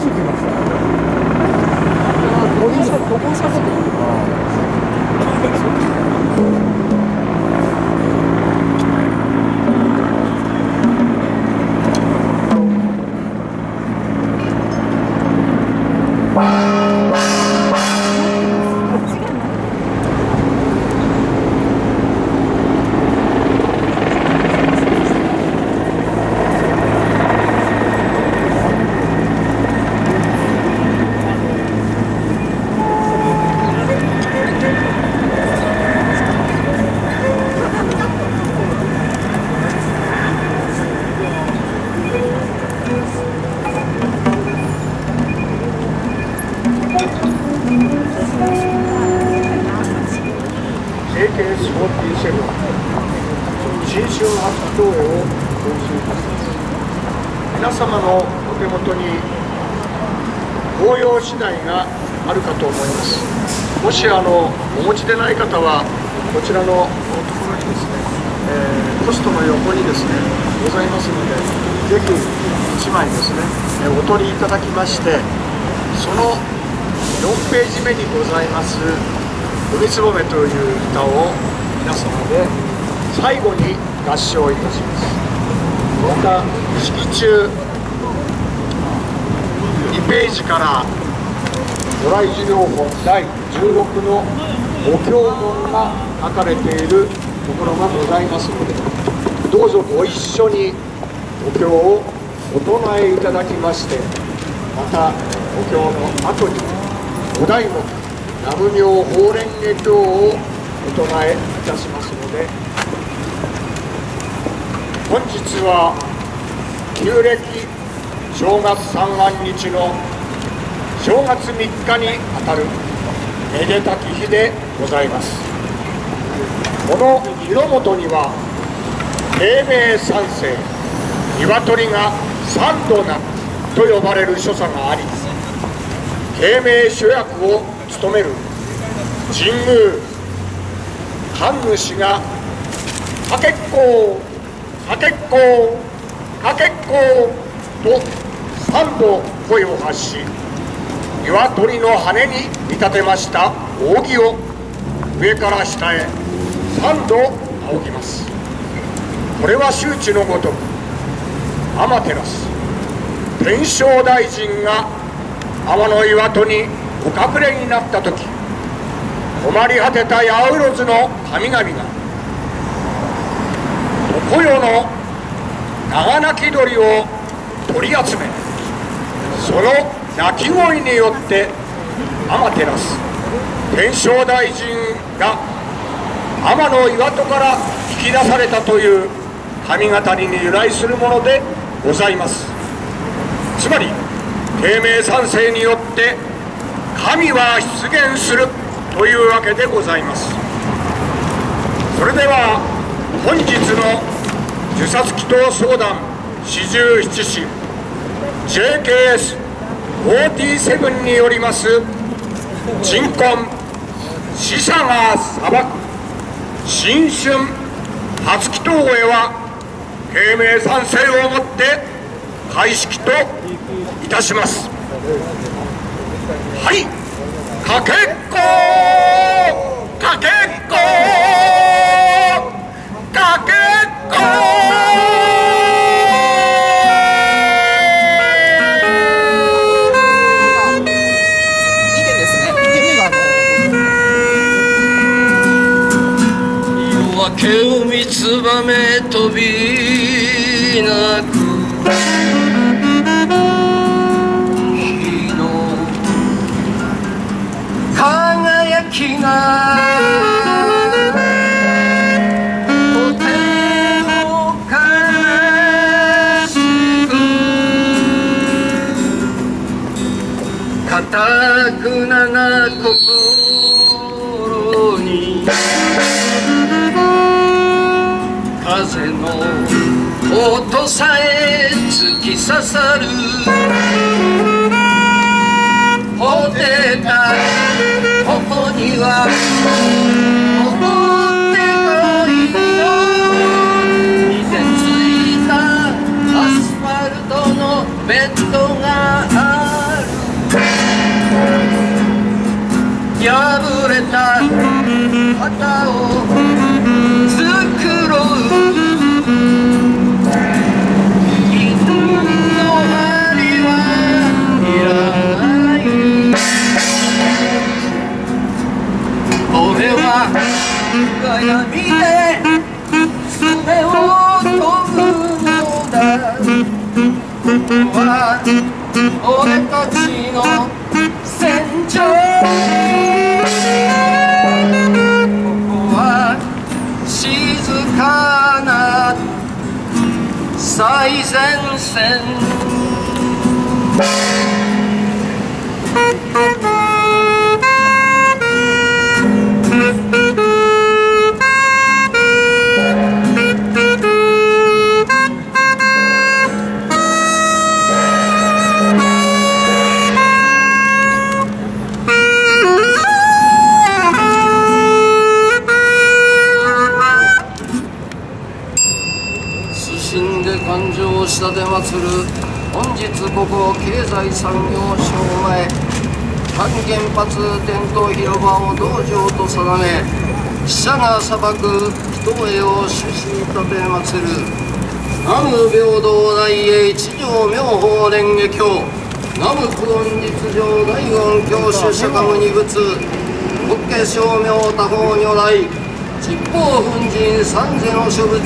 ち行きまし海つぼめ」という歌を皆様で最後に合唱いたします。また式中2ページからドライ授業本第16のお経文が書かれているところがございますのでどうぞご一緒にお経をお唱えいただきましてまたお経の後にお題目南無妙法蓮華経をお唱えいたしますので本日は旧暦正月三が日の正月3日にあたるめでたき日でございます。この広本には英明三世鶏が三度なと呼ばれる所作があり英明主役を務める神宮神主が「かけっこかけっこかけっこ」と三度声を発し鶏の羽に見立てました扇を上から下へ3度仰ぎます。これは周知のごとく天照天正大臣が天の岩戸にお隠れになった時困り果てた八百万の神々が常世の長鳴き鳥を取り集めその鳴き声によって天照天正大臣が天の岩戸から引き出されたという神語りに由来するものでございます。つまり低迷三世によって神は出現する。というわけでございます。それでは本日の呪殺祈祷相談四十七士 JKS 47によります。鎮魂死者が裁く。新春初祈祷会は平明賛成をもって開式といたします。はい。かけっこかけっこかけっこ毛海つばめ飛びく固くなな心に風の音さえ突き刺さるほてたには。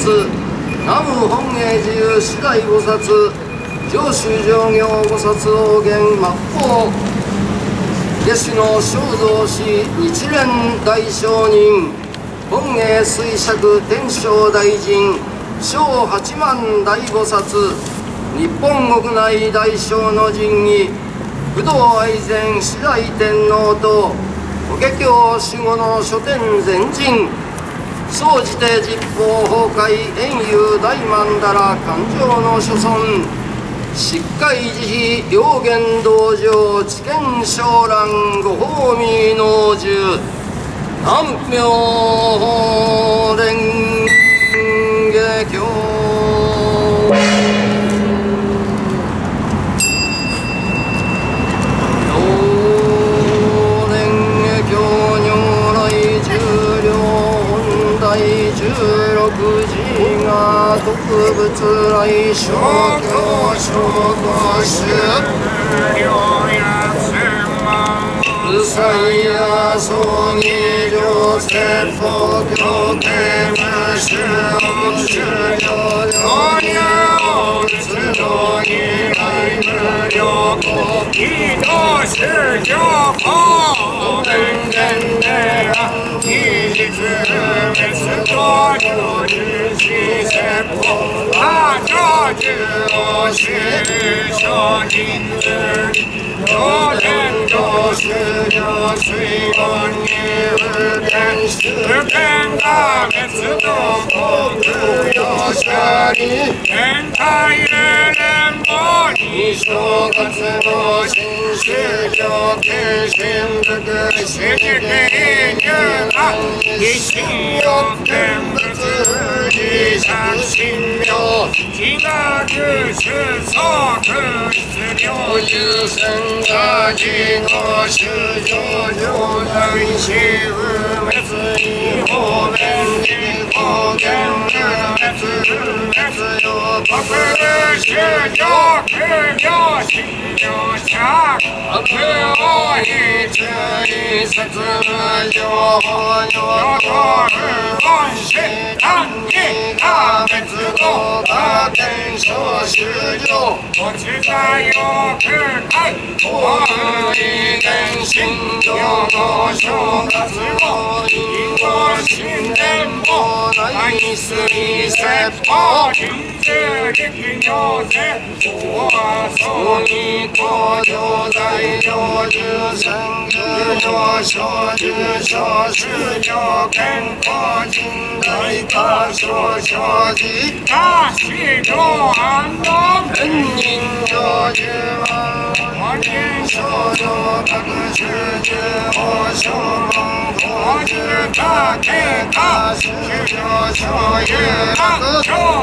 南無本芸自由四大菩薩上州上行菩薩王元末法弟子の正蔵師日蓮大聖人本芸水釈天正大臣小八万大菩薩日本国内大小の神器不動愛禅四大天皇と法華経守護の書店全人。総じて実行崩壊遠遊大曼荼羅勘定の所存しっかり慈悲両言道場知見昇蘭ご褒美の重。南明蓮特物来小教小教師うさいや葬儀両説法教典無修修行両流つのに来無料公義の修行法伝伝で技術滅道領有し説法あ上中を修正人類両伝道修行水門に無限無限が滅道国用者に天体連邦に正月の新宗教形神福四時系入が一心欲見物自作神妙自学主則質量優先が自の修上上大死不滅に方面に方言無滅滅よ国修上空行信用者悪を一一説無情報上等本師単義が滅度他天小修上落ち在欲界法意原神上の正月も因果神殿も大水説法人数力行税法葬に工場材料重戦有料小重小修行健康人大化小小事大事業安の天人上十万万人少女各種十法小門法十大経過修行所有楽上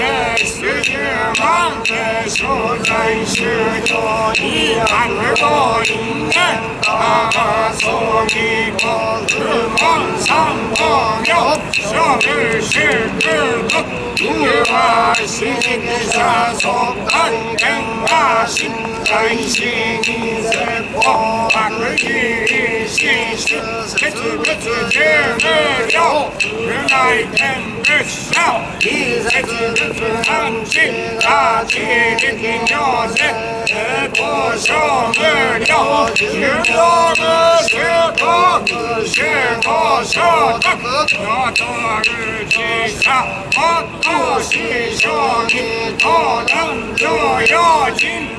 天調査修理楽不満だらけ三物入大修大上道不定天正人無所定のレス十万で所在修行に悪語因縁あそぎこ不満三法行勝負修空と入は死力者即関係が信在死に説法悪意心主決物十無量内天仏者異説仏安心大地力行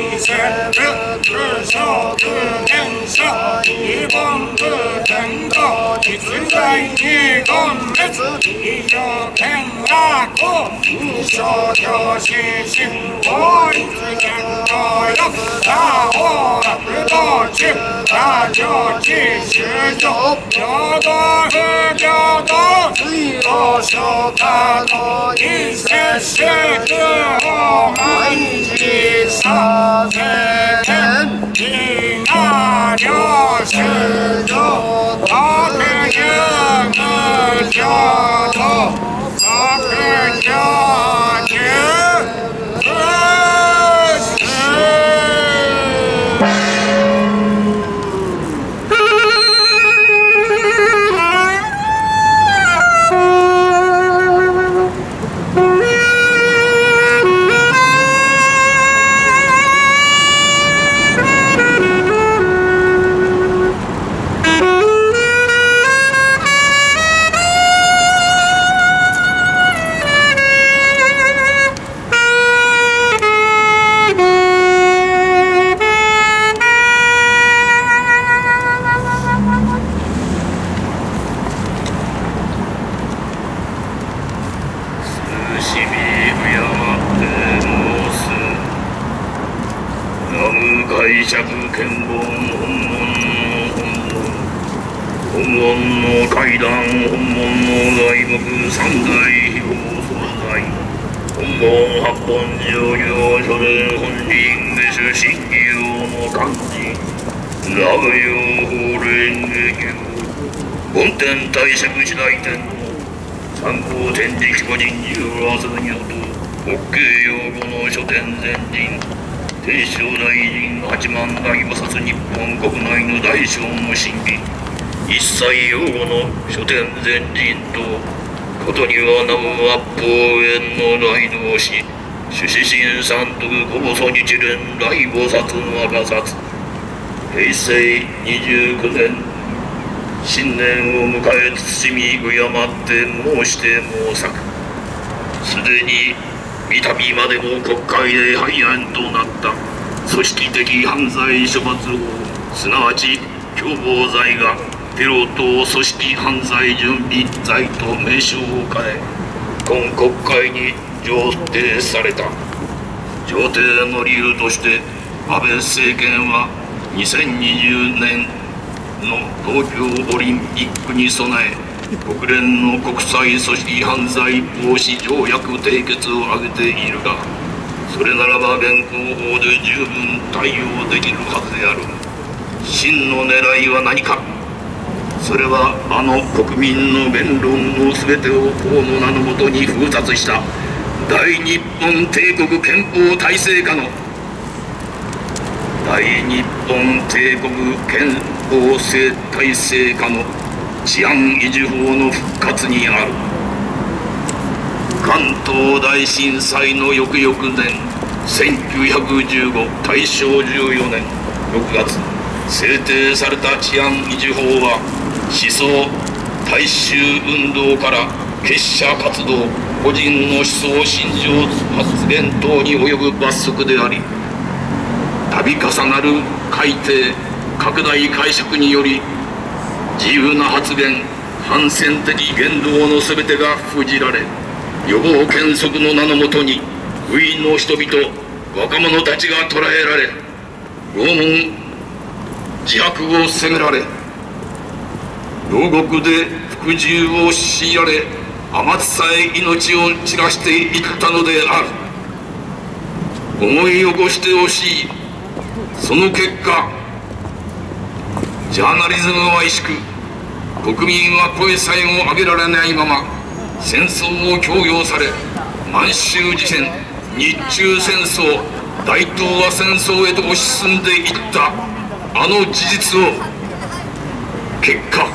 師無の説法も大学にせる無職電車日本武天道実在に言滅以上見学二所教師心法律言動力他法学道中他上知修上平等不平等水路所他の一切主を毎日させていな領主上各有て申して申さくすでに三度までも国会で廃案となった。組織的犯罪処罰法すなわち共謀罪がテロ等組織犯罪準備罪と名称を変え今国会に上呈された。上呈の理由として安倍政権は2020年の東京オリンピックに備え国連の国際組織犯罪防止条約締結を挙げているがそれならば現行法で十分対応できるはずである。真の狙いは何か？それはあの国民の弁論の全てを法の名のもとに封殺した。大日本帝国憲法体制下の。大日本帝国憲法制体制下の。治安維持法の復活にある。関東大震災の翌々年1915大正14年6月制定された治安維持法は思想大衆運動から結社活動個人の思想信条発言等に及ぶ罰則であり度重なる改定拡大解釈により自由な発言反戦的言動の全てが封じられ予防原則の名のもとに部員の人々若者たちが捕らえられ拷問自白を責められ牢獄で服従を強いられ天津さえ命を散らしていったのである。思い起こしてほしい。その結果ジャーナリズムは萎縮。国民は声さえも上げられないまま戦争を強要され満州事変日中戦争大東亜戦争へと押し進んでいったあの事実を。結果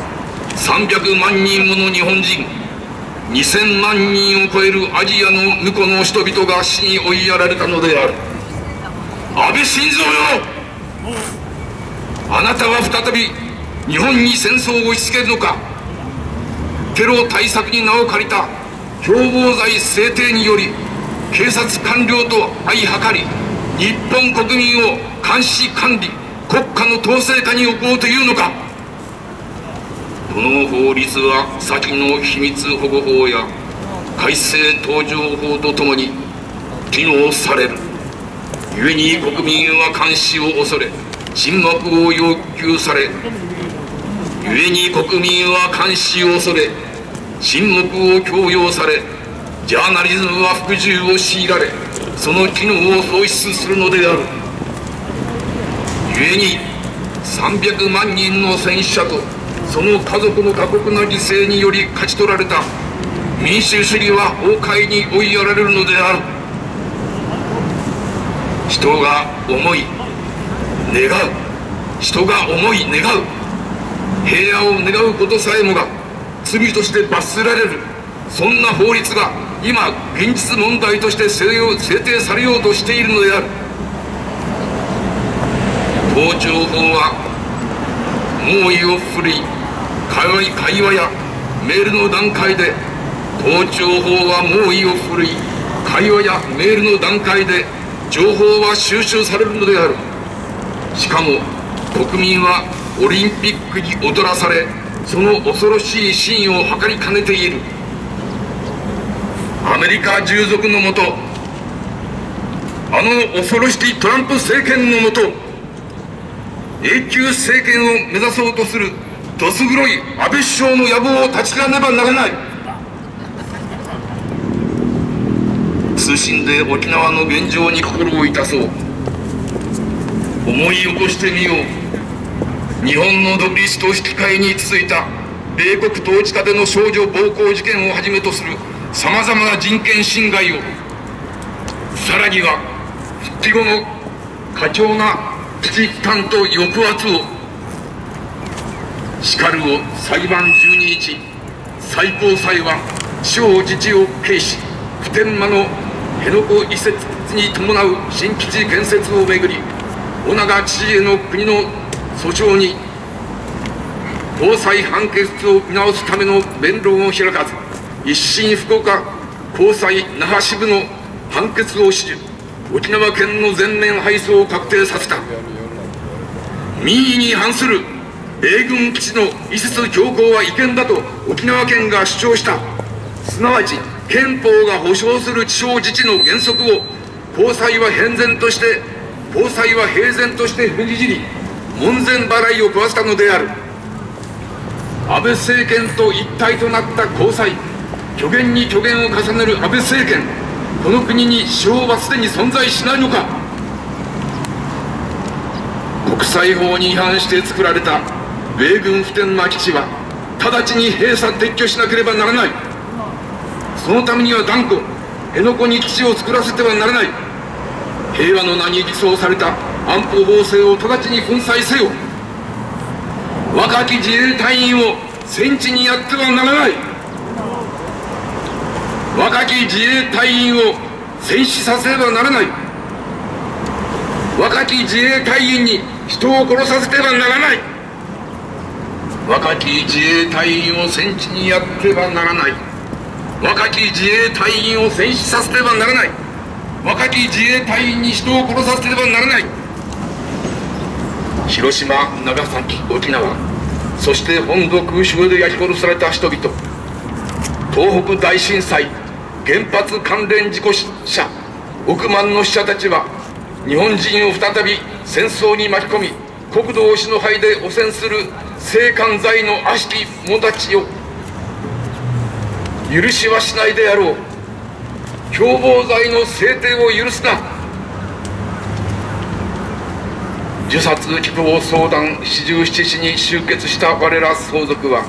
300万人もの日本人2000万人を超えるアジアの向こうの人々が死に追いやられたのである。安倍晋三よ！あなたは再び日本に戦争を押し付けるのか？テロ対策に名を借りた共謀罪制定により警察官僚と相図り日本国民を監視管理国家の統制下に置こうというのか？この法律は先の秘密保護法や改正登場法とともに機能される。故に国民は監視を恐れ沈黙を要求され故に国民は監視を恐れ沈黙を強要されジャーナリズムは服従を強いられその機能を喪失するのである。故に300万人の戦死者とその家族の過酷な犠牲により勝ち取られた民主主義は崩壊に追いやられるのである。人が思い願う。人が思い願う。平和を願うことさえもが罪として罰せられる。そんな法律が今現実問題として制定されようとしているのである。盗聴法は猛威を振るい会話やメールの段階で盗聴法は猛威を振るい会話やメールの段階で情報は収集されるのである。しかも国民はオリンピックに踊らされその恐ろしいシーンを図りかねている。アメリカ従属のもとあの恐ろしきトランプ政権のもと永久政権を目指そうとするどす黒い安倍首相の野望を断ち切らねばならない。通信で沖縄の現状に心を致そう。思い起こしてみよう。日本の独立と引き換えに続いた米国統治下での少女暴行事件をはじめとするさまざまな人権侵害をさらには復帰後の過剰な危機感と抑圧をしかるを裁判12日最高裁は地方自治を軽視普天間の辺野古移設に伴う新基地建設をめぐり尾長知事への国の訴訟に高裁判決を見直すための弁論を開かず一審福岡高裁那覇支部の判決を支持沖縄県の全面敗走を確定させた。民意に反する米軍基地の移設強行は違憲だと沖縄県が主張した。すなわち憲法が保障する地方自治の原則を高裁は変然として高裁は平然として踏みじり門前払いを食わせたのである。安倍政権と一体となった高裁虚言に虚言を重ねる安倍政権この国に司法はすでに存在しないのか。国際法に違反して作られた米軍普天間基地は直ちに閉鎖撤去しなければならない。そのためには断固辺野古に基地を作らせてはならない。平和の名に偽装された安保法制を直ちに粉砕せよ。若き自衛隊員を戦地にやってはならない。若き自衛隊員を戦死させればならない。若き自衛隊員に人を殺させてはならない。若き自衛隊員を戦地にやってはならない。若き自衛隊員を戦死させてはならない。若き自衛隊員に人を殺させてはならない。広島長崎沖縄そして本土空襲で焼き殺された人々。東北大震災原発関連事故死者億万の死者たちは日本人を再び戦争に巻き込み国土を死の灰で汚染する性犯罪の悪しき者たちを許しはしないであろう。共謀罪の制定を許すな。自殺希望相談四十七士に集結した我ら相続は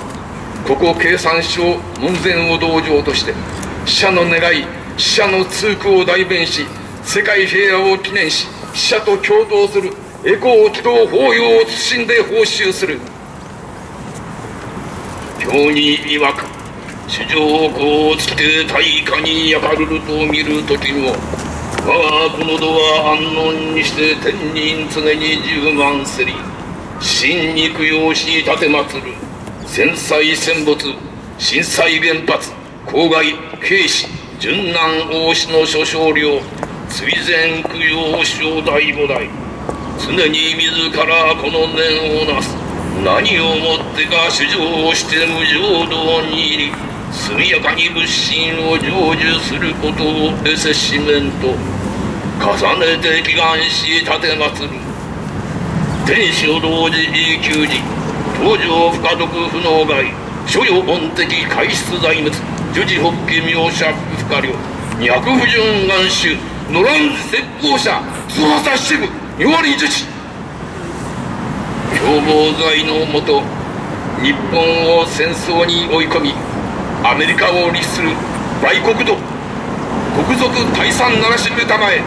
ここ経産省門前を道場として死者の願い死者の痛苦を代弁し世界平和を記念し死者と共闘するエコー祈祷法要を謹んで報酬する。教に曰く主上をこうつて大火に焼かると見る時の我がこの度は安穏にして天人常に十万せり真肉用し立て祀る戦災戦没震災原発公害軽視殉南王子の諸将領追善供養正大菩提常に自らこの念をなす。何をもってか主張して無浄道に入り速やかに物心を成就することをエセシメント重ねて祈願し立てまつる。天守同時永久時東条不可読不能外所与恩的改出財物樹児発起妙者不可量脈不順眼守野乱絶好者津波支部如割樹地共謀罪のもと日本を戦争に追い込みアメリカを律する売国度国賊退散ならしめたまえ。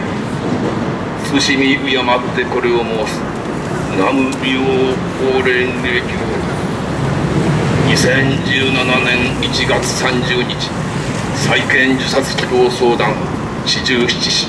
慎み敬ってこれを申す。南無美容法令令教2017年1月30日。再建自殺希望相談。47市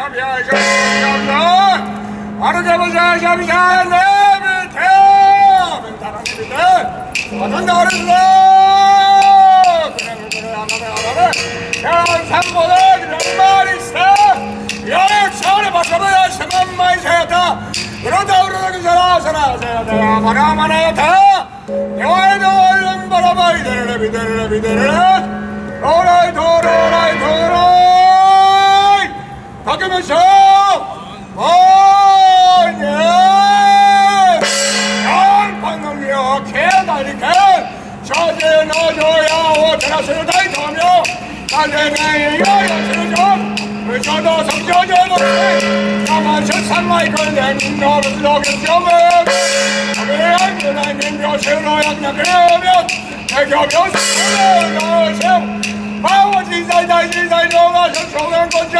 akşam yağacak yanlar. Arıcamız yağacak cehennem öte. Ben tarafı biter. Kadın da arızlı. Sen bana gidelim bari iste. Yarın çağırı başımı yaşamam mayıs hayata. Buna davranı güzel ağzına ağzına. Bana amana yata. Yavaş yavaş bana bari derine bir derine bir derine. Olay doğru olay doğru. 박영면쇼! 번영 양방능력 개달리게 저제 넣어줘야 오테라스를 다이하며 달래내요 여수를 좀 불쳐도 성져도 높이 나만 천산마이클 내는 너를 녹였으면 그래 안그나님 여수로 약나 그러면 대교면 사랑을 넣으세요. 방어 진사이다 진사이 너가 저총한 건지,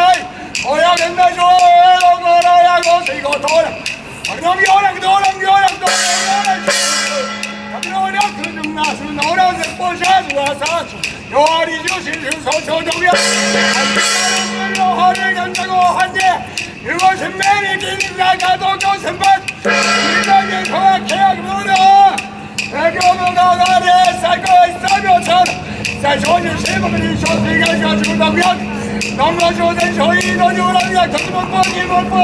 Ahora venga yo, ahora ya consigo todo. Ahora mi hora, ahora mi hora, ahora mi hora. Ahora que yo nací, ahora después ya su asacho. Yo haré yo sin su socho, yo voy a. Ahora que yo nací, ahora 이것은 메리기니까 나도 것은만 이상의 소확해야 무려 애교가 나를 살고 있어 묘처럼 最初に中国に勝水外交中国役南部朝鮮勝利の上乱役特門法日本法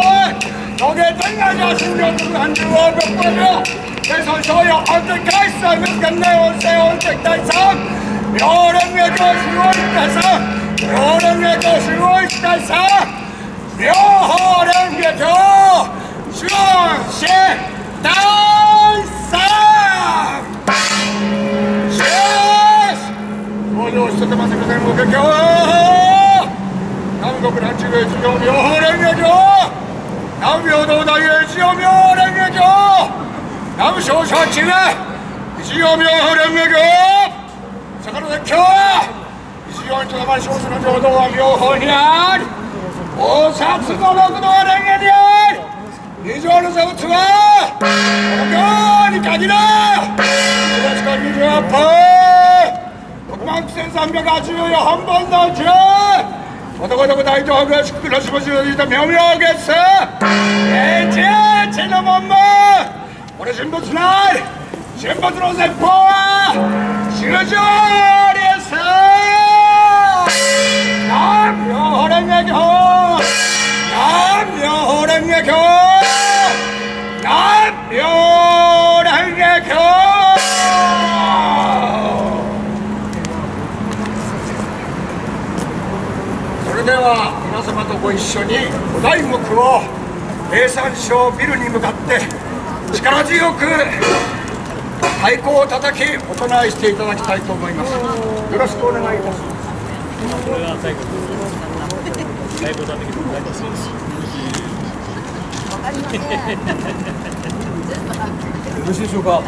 農業真外交新疆特汉中国国法中非常有安全开始在民间内我社会的第三。両連盟とすごい第三。両連盟とすごい第三。両方連盟と中心第も用しててませんごますが南国南中越上妙法華経南道大越上妙法華経南社妙法華経絶叫にとどまり少の浄土は妙法にあ六華二条のは東京に限よくおい万9384本番の10男ども大東軍宿の下地の言う妙妙月一一の門門これ沈ない。沈没の前方は中条です。南妙法蓮華経南妙法蓮華経南妙では皆様とご一緒にお題目を名産賞ビルに向かって力強く太鼓を叩きお唱えしていただきたいと思います。よろしくお願いいたします。よろしいでしょうか。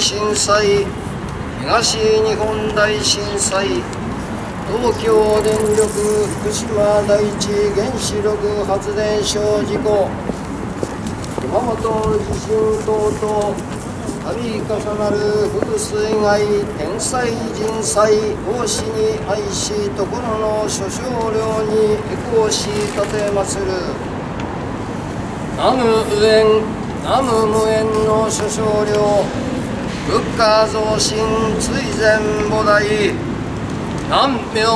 震災東日本大震災東京電力福島第一原子力発電所事故熊本地震等々度重なる風水害天災人災大死に愛しところの諸少量にエコをし立てまする。南無無縁南無無縁の諸少量物価増進追善菩提。南無妙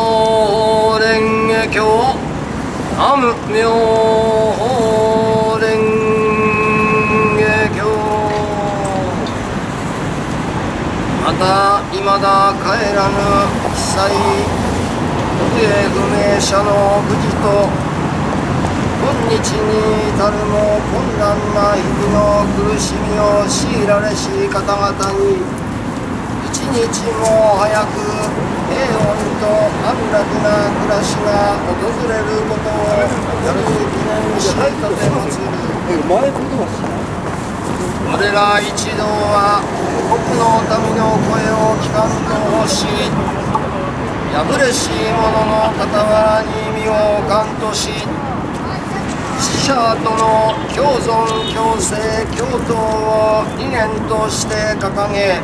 蓮華経。南無妙蓮華経。また未だ帰らぬ被災行方不明者の無事とに至るも困難な日々の苦しみを強いられし方々に一日も早く平穏と安楽な暮らしが訪れることをやる記念し立てまする我ら一同は国の民の声を聞かんと欲し破れし者の傍らに身を置かんとし死者との共存共生共闘を理念として掲げ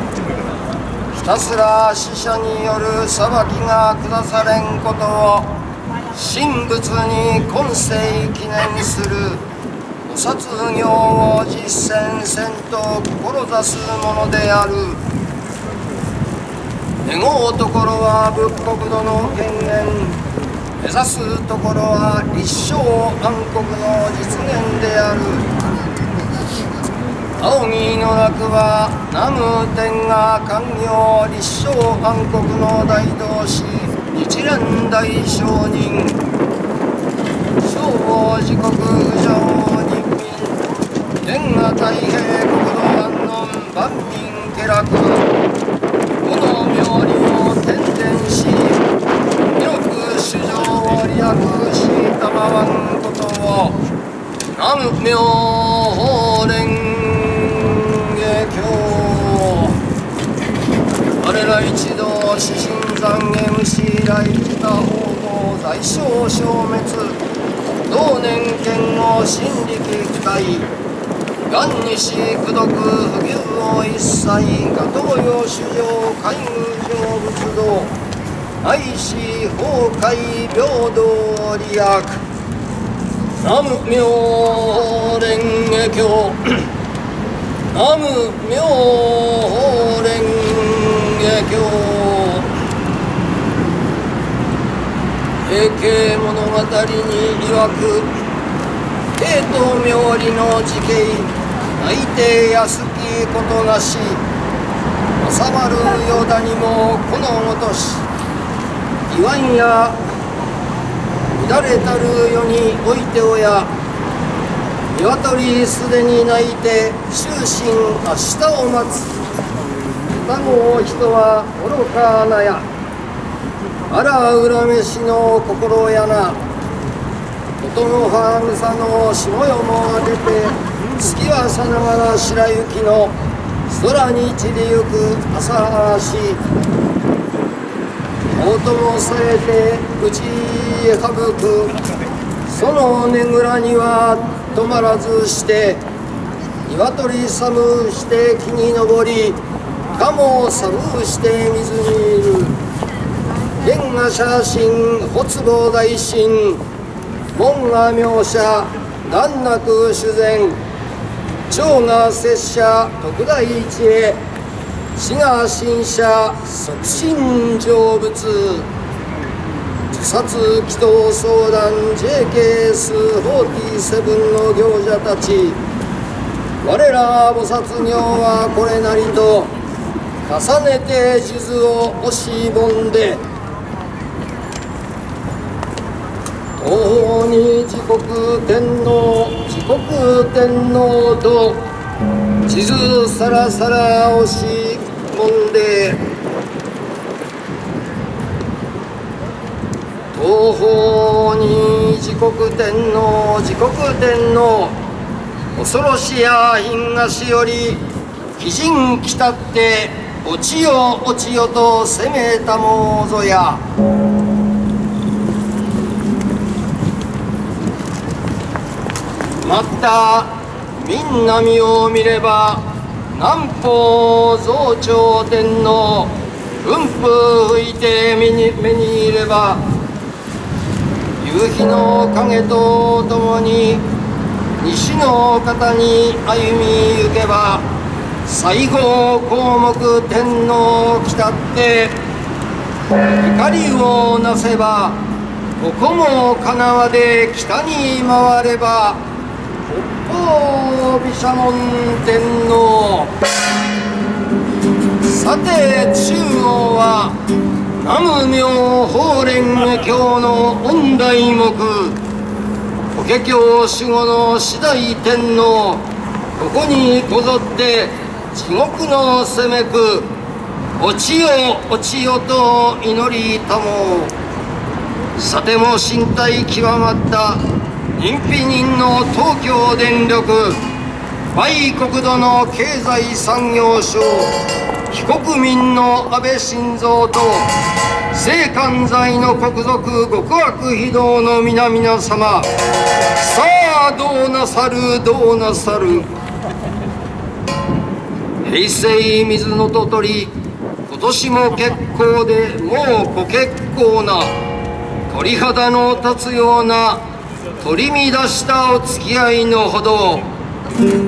ひたすら死者による裁きが下され。んことを神仏に今世記念する菩薩業を実践せんと志すものである。願うところは仏国土の権限指すところは立正暗黒の実現である。青木の楽は南無天が官業立正暗黒の大同士？日蓮大聖人。消防時刻上人民。天が太平国土安穏万民家楽。この妙理を転々し主情を利益したまわんことを南無法蓮華経我ら一同死神残厳死来自他方法在所消滅同年権を心力不体元西功徳不義を一切が東洋主上海軍上仏道愛し崩壊平等利益。南無妙蓮華経。南無妙蓮華経。平家物語に曰く平等妙理の慈恵内定安きことなし。収まるよだにもこのごとし。言わんや乱れたる世においておや鶏すでに泣いて終身明日を待つ。双子人は愚かなやあら恨めしの心やな音の葉草の下よも当てて月はさながら白雪の空に散りゆく朝嵐。音もさえて打ち省く。そのねぐらには止まらずして鶏寒して木に登り鴨寒して水にいる。原画写真発望大神門が描写難なく修繕長が拙者特大一へ。滋賀新社促進成仏自殺祈祷相談 JKS47 の行者たち。我ら菩薩行はこれなりと重ねて数珠を押し込んで東方に自国天皇自国天皇と地図さらさら押し込んで東方に自国天皇自国天皇恐ろしや東より鬼人来たって落ちよ落ちよと攻めたもぞや。またみんなみを見れば南方増長天皇雲風吹いて目に目に入れば夕日の影とともに西の方に歩み行けば西郷項目天皇来たって怒りをなせばここも神奈川で北に回れば北方毘沙門天皇さて中央は南無妙法蓮教の御題目法華経守護の次第天皇ここにこぞって地獄の攻めく落ちよ落ちよと祈りたも。さても身体極まった人否人の東京電力売国土の経済産業省非国民の安倍晋三と政官在の国賊極悪非道の皆々様。さあどうなさるどうなさる。平成水のととり今年も結構でもうご結構な鳥肌の立つような取り乱したお付き合いのほど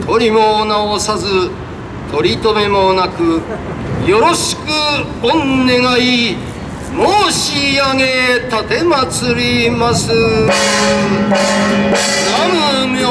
取りも直さず取り留めもなくよろしく御願い申し上げ立てまつります。南無妙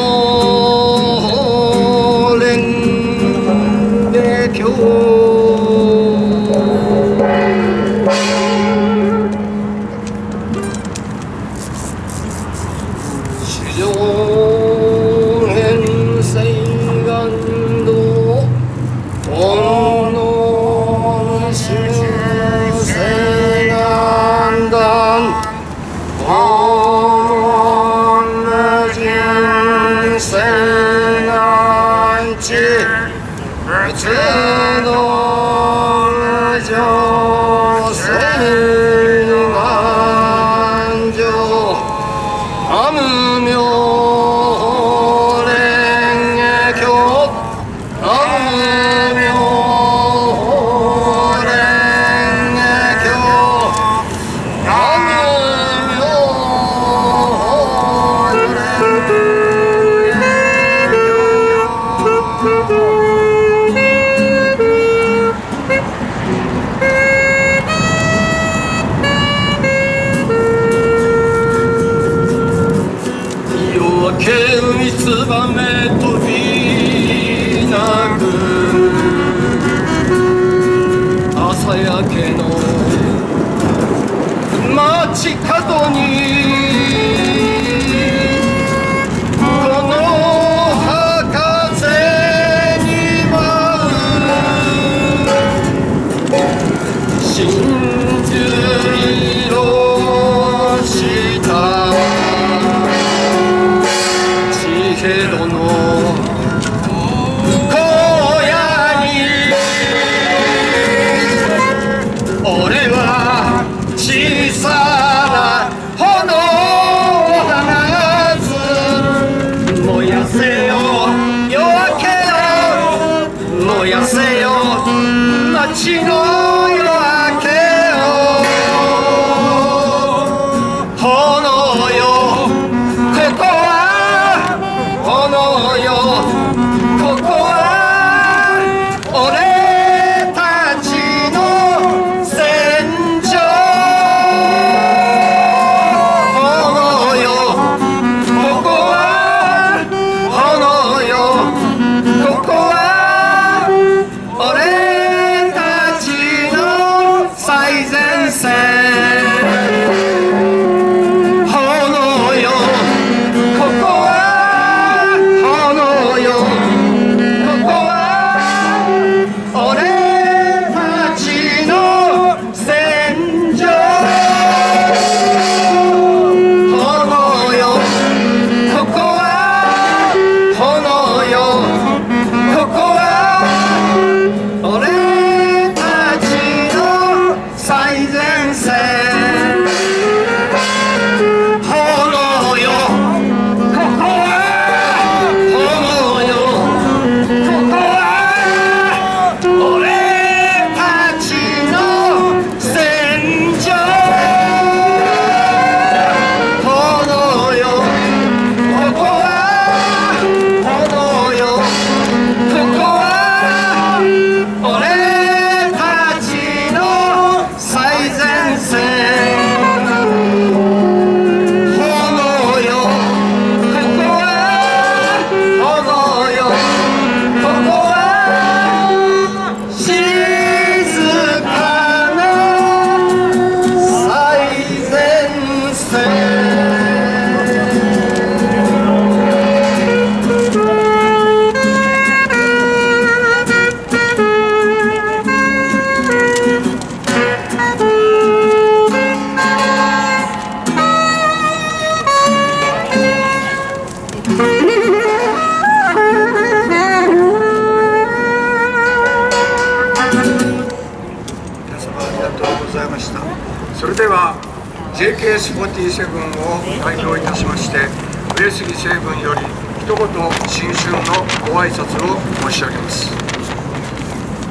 ご挨拶を申し上げます。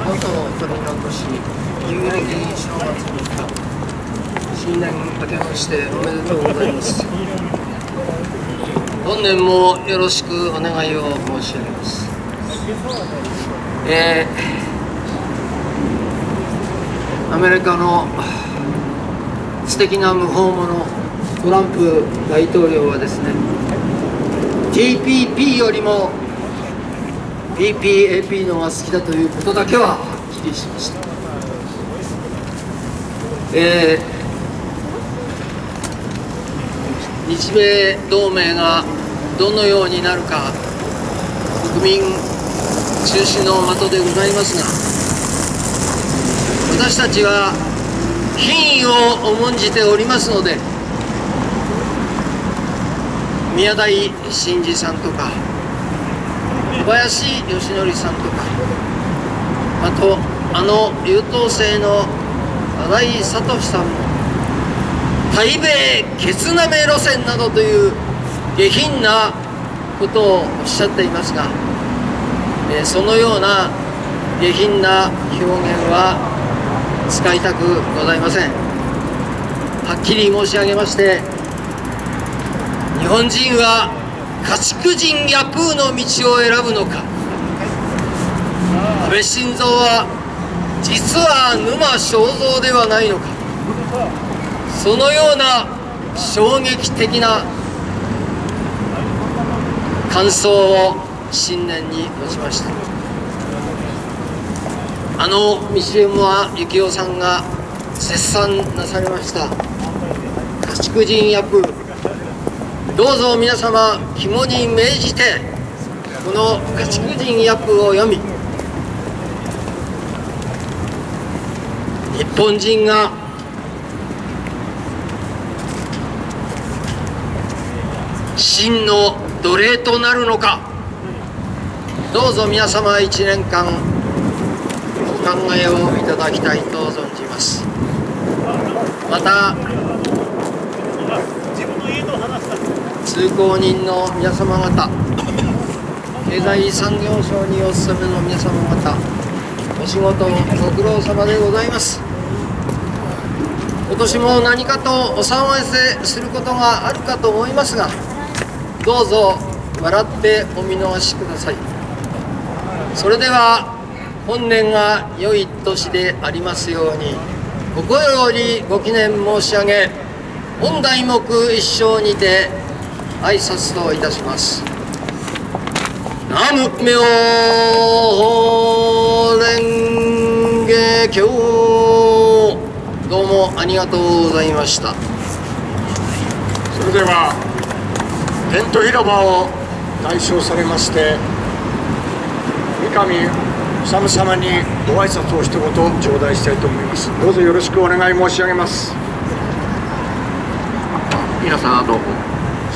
元鳥の年旧暦正月3日新年明けましておめでとうございます。本年もよろしくお願いを申し上げます。えー、アメリカの素敵な無法者トランプ大統領はですね TPP よりも PPAP のが好きだということだけははっきりしました。えー、日米同盟がどのようになるか国民中心の的でございますが私たちは品位を重んじておりますので宮台真司さんとか林義則さんとかあとあの優等生の新井聡さんも対米ケツナメ路線などという下品なことをおっしゃっていますが、えそのような下品な表現は使いたくございません。はっきり申し上げまして日本人は家畜人ヤプーの道を選ぶのか。安倍晋三は実は沼正蔵ではないのか。そのような衝撃的な感想を新年に持ちました。あのミシムは幸男さんが絶賛なされました。家畜人ヤプーどうぞ皆様肝に銘じてこの家畜人ヤプを読み日本人が真の奴隷となるのか。どうぞ皆様1年間お考えをいただきたいと存じます。また通行人の皆様方経済産業省にお勤めの皆様方お仕事ご苦労様でございます。今年も何かとお騒がせすることがあるかと思いますがどうぞ笑ってお見逃しください。それでは本年が良い年でありますように心よりご記念申し上げ本題目一生にて挨拶といたします。南無妙法蓮華経どうもありがとうございました。それではテント広場を代表されまして三上治様にご挨拶を一言頂戴したいと思います。どうぞよろしくお願い申し上げます。皆さんあの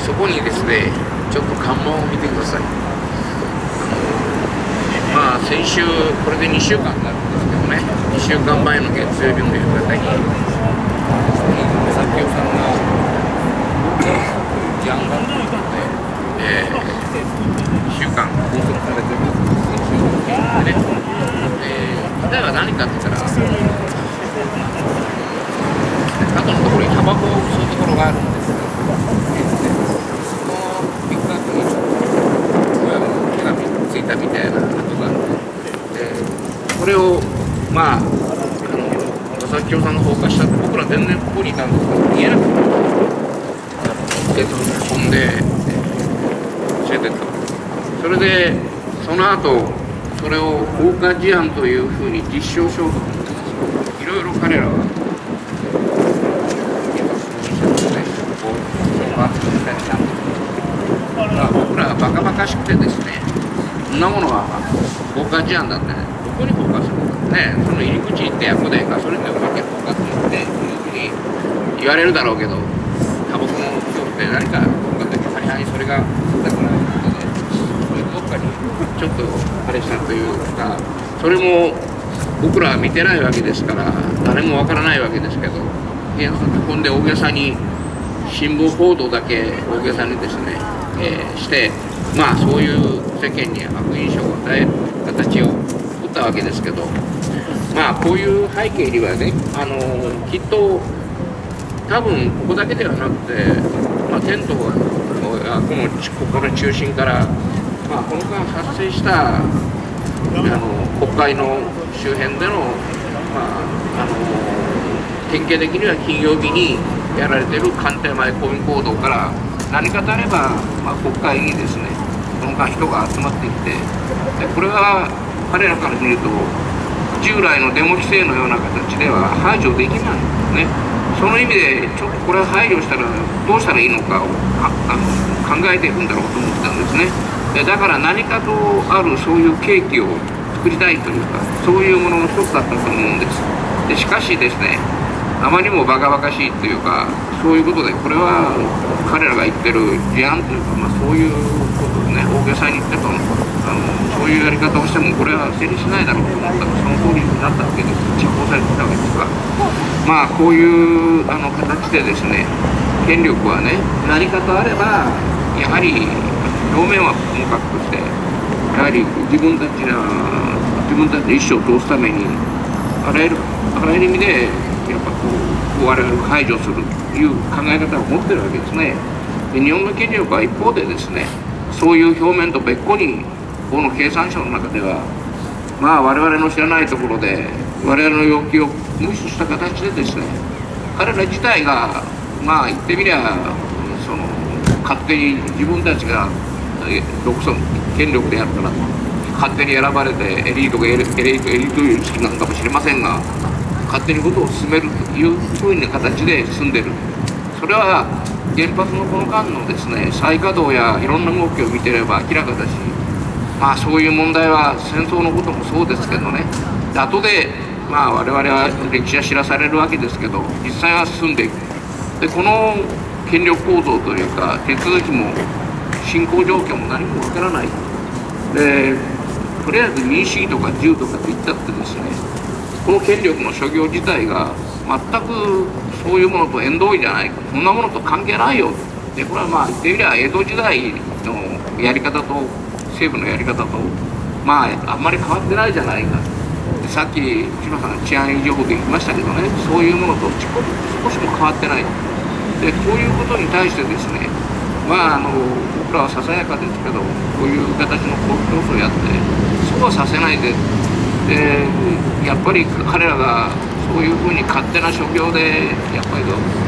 そこにですねちょっと関門を見てください。まあ先週これで2週間になるんですけどね。2週間前の月曜日の夕方に佐々木さんがギャンガンということで、えー、1週間拘束されてます先週の件でね、えー、例えば何かって言ったら角のところにタバコを吸うところがあるんですよそのピックアップに親の手紙ついたみたいな跡があってでこれをまああの佐々木さんの放火したって僕ら全然ここにいたんですけど見えなくてで飛んで教えてった。それでその後それを放火事案というふうに実証しようと思っていろいろ彼らは、僕らはバカバカしくてですねそんなものは放火事案だってどこに放火するんだねその入り口行ってやこでガソリンでうまけ放火するっていうふうに言われるだろうけどの恐怖って何か放火って大半にそれが少なくなることでそういうどっかにちょっとあれしたというかそれも僕らは見てないわけですから誰もわからないわけですけど原則ほんで大げさに新聞報道だけ大げさにですね、えー、してまあそういう世間に悪印象を与える形を打ったわけですけどまあこういう背景にはねあのきっと多分ここだけではなくて、テントがこのここの中心から、まあ、この間発生したあの国会の周辺での,、まあ、あの典型的には金曜日にやられている官邸前抗議行動から何かとあれば、まあ、国会にですねこの間人が集まってきてでこれは彼らから見ると従来のデモ規制のような形では排除できないんですね。その意味でちょっとこれは配慮したらどうしたらいいのかをあの考えていくんだろうと思ってたんですね。でだから何かとあるそういうケーキを作りたいというかそういうものの一つだったと思うんです。でしかしですねあまりにもバカバカしいというかそういうことでこれは彼らが言ってる事案というか、まあ、そういうことをね大げさに言ってたのあのそういうやり方をしてもこれは成立しないだろうと思ったらその通りになったわけです。実行されてたわけですがまあこういうあの形でですね権力はね何かとあればやはり表面はともかくとしてやはり自分たちが自分たちの意思を通すためにあらゆるあらゆる意味でやっぱこう我々を排除するという考え方を持ってるわけですね。で日本の権力は一方でですねそういう表面と別個にこの経産省の中ではまあ我々の知らないところで我々の要求を無視した形でですね彼ら自体がまあ言ってみりゃその勝手に自分たちが独尊権力でやるから勝手に選ばれてエリートがエリートエリートいう好きなのかもしれませんが勝手にことを進めるというふうな形で進んでる。それは原発のこの間のですね再稼働やいろんな動きを見てれば明らかだしまあそういう問題は戦争のこともそうですけどね後でまあ我々は歴史は知らされるわけですけど実際は進んでいく。でこの権力構造というか手続きも進行状況も何もわからない。でとりあえず民主主義とか自由とかって言ったってですねこの権力の所業自体が全くそういうものと縁遠いじゃないか。そんなものと関係ないよ。でこれはまあ言ってみれば江戸時代のやり方と政府のやり方とまああんまり変わってないじゃないか。さっき内野さんが治安維持法で言いましたけどね。そういうものと少しも変わってない。でこういうことに対してですねまああの僕らはささやかですけどこういう形の交競争をやってそうはさせないで。でやっぱり彼らがそういうふうに勝手な所業でやっぱり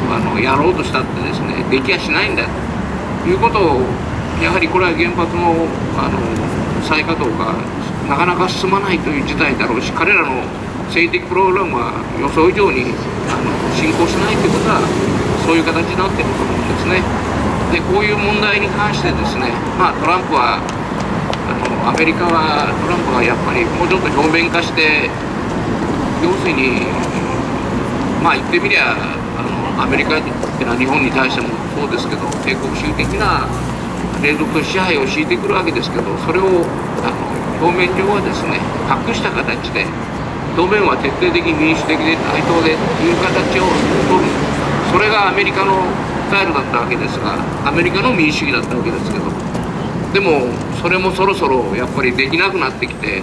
あのやろうとしたってですねできやしないんだということをやはりこれは原発のあの再稼働がなかなか進まないという事態だろうし彼らの政治的プログラムは予想以上にあの進行しないということはそういう形になっていると思うんですね。でこういう問題に関してですね、まあ、トランプはあのアメリカはトランプはやっぱりもうちょっと表面化して要するにまあ言ってみりゃあのアメリカってのは日本に対してもそうですけど帝国主義的な連続と支配を敷いてくるわけですけどそれをあの表面上はですね隠した形で表面は徹底的に民主的で対等でという形を取る。それがアメリカのスタイルだったわけですがアメリカの民主主義だったわけですけど。でもそれもそろそろやっぱりできなくなってきて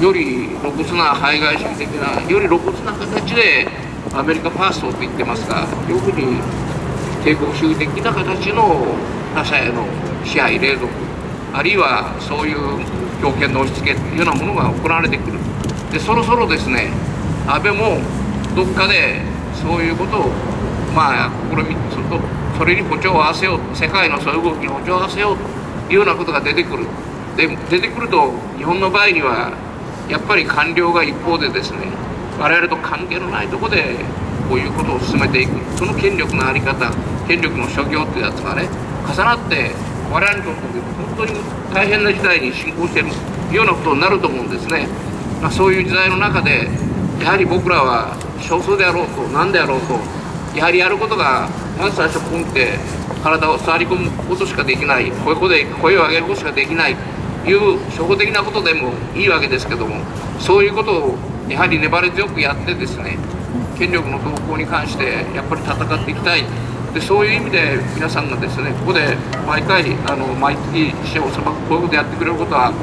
より露骨な排外主義的なより露骨な形でアメリカファーストって言ってますが要するに帝国主義的な形の他者への支配隷属あるいはそういう強権の押し付けというようなものが行われてくる。でそろそろですね安倍もどっかでそういうことをまあ試みするとそれに歩調を合わせよう世界のそういう動きに歩調を合わせようというようなことが出てくる。で出てくると日本の場合にはやっぱり官僚が一方でですね我々と関係のないとこでこういうことを進めていく。その権力の在り方権力の所業っていうやつがね重なって我々にとって本当に大変な時代に進行しているようなことになると思うんですね、まあ、そういう時代の中でやはり僕らは少数であろうと何であろうとやはりやることがまず最初ポンって体を触り込むことしかできない。こで声を上げることしかできない。いう初歩的なことでもいいわけですけどもそういうことをやはり粘り強くやってですね権力の動向に関してやっぱり戦っていきたい。でそういう意味で皆さんがですねここで毎回あの毎月死者を裁くこういうことやってくれることは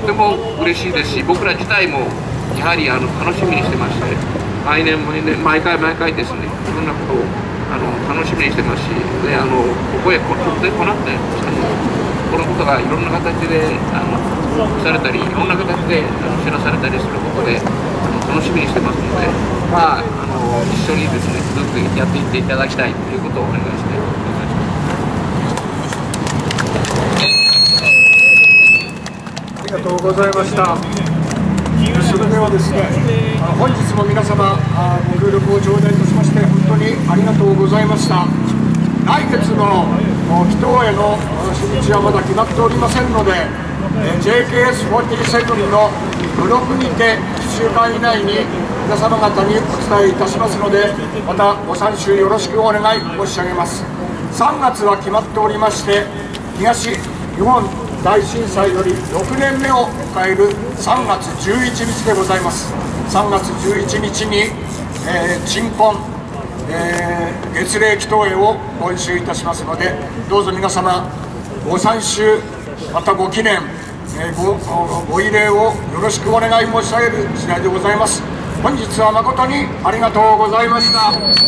とても嬉しいですし僕ら自体もやはりあの楽しみにしてまして来年も、ね、毎回毎回ですねいろんなことをあの楽しみにしてますしであのここへこ直前こなってこのことがいろんな形であのされたりいろんな形であの知らされたりすることであの楽しみにしてますのでまああの一緒にですねずっとやっていっていただきたいということをお願いしてお願いします。ありがとうございました。それではですね、本日も皆様あご協力を頂戴いたしまして本当にありがとうございました。来月のお祈祷へのあ日はまだ決まっておりませんので、えー JKS47 のブログにて1週間以内に皆様方にお伝えいたしますので、またご参集よろしくお願い申し上げます。3月は決まっておりまして、東日本大震災より6年目を迎える3月11日でございます3月11日に、えー鎮魂、えー月齢祈祷会を募集いたしますのでどうぞ皆様ご参集またご記念、えーごご慰霊をよろしくお願い申し上げる次第でございます。本日は誠にありがとうございました。